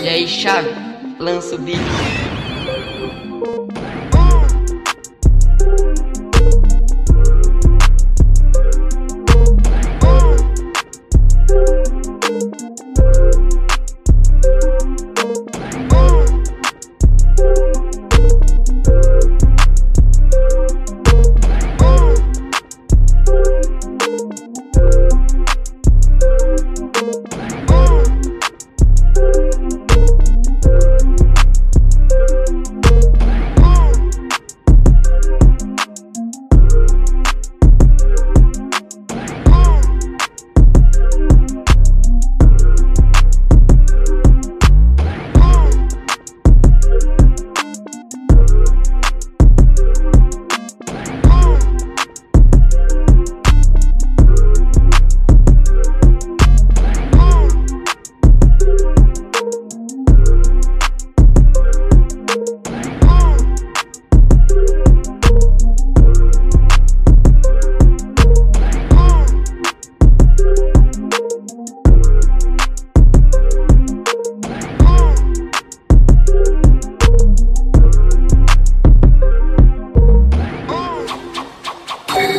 E aí, chave, lança o beat.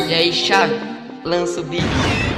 E aí, chave, lança o beat.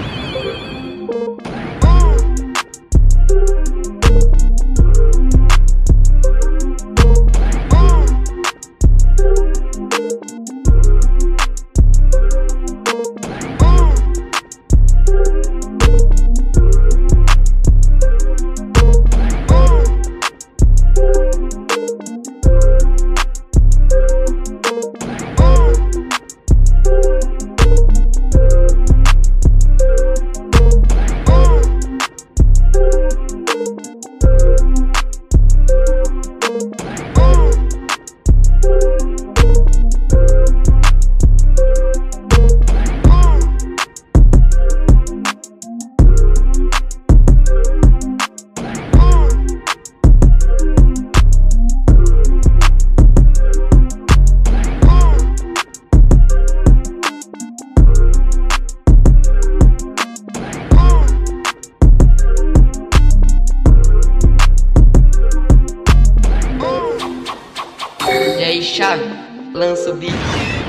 Aí, chave, lança o beat.